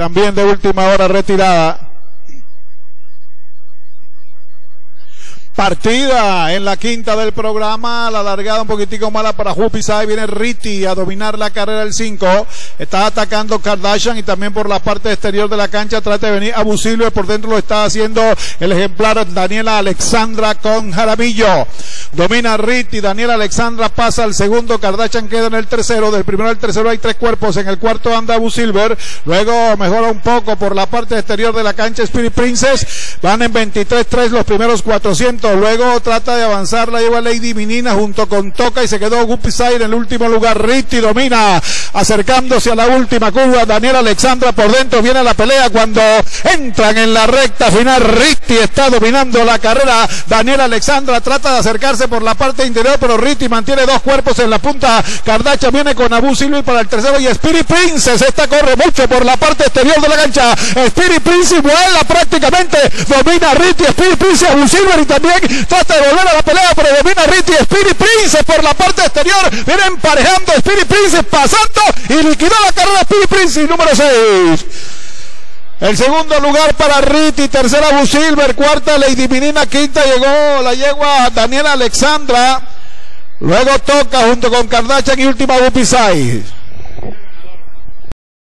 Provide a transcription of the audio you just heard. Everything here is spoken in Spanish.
también de última hora retirada. Partida en la quinta del programa, la largada un poquitico mala para Jupisai, viene Riti a dominar la carrera del 5, está atacando Kardashian y también por la parte exterior de la cancha. Trata de venir Abu Silver, por dentro lo está haciendo el ejemplar Daniela Alexandra con Jaramillo. Domina Riti, Daniela Alexandra pasa al segundo, Kardashian queda en el tercero, del primero al tercero hay tres cuerpos, en el cuarto anda Abu Silver, luego mejora un poco por la parte exterior de la cancha Spirit Princess, van en 23-3 los primeros 400 Luego trata de avanzar, la lleva Lady Minina junto con Toca y se quedó Gupisai en el último lugar. Ritti domina, acercándose a la última curva. Daniel Alexandra por dentro viene la pelea cuando entran en la recta final. Ritti está dominando la carrera. Daniel Alexandra trata de acercarse por la parte interior, pero Ritti mantiene dos cuerpos en la punta. Cardacha viene con Abu Silver para el tercero y Spirit Princess. Esta corre mucho por la parte exterior de la cancha. Spirit Princess vuela prácticamente. Domina Ritti, Spirit Princess, Abu Silver y también trata de volver a la pelea, pero domina Ritti Spirit Prince por la parte exterior. Viene emparejando Spirit Prince pasando y liquidó la carrera Spirit Prince número 6. El segundo lugar para Ritti, tercera Bu Silver, cuarta Lady Minina, quinta llegó la yegua Daniela Alexandra. Luego toca junto con Kardashian y última Bupisai.